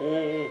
哦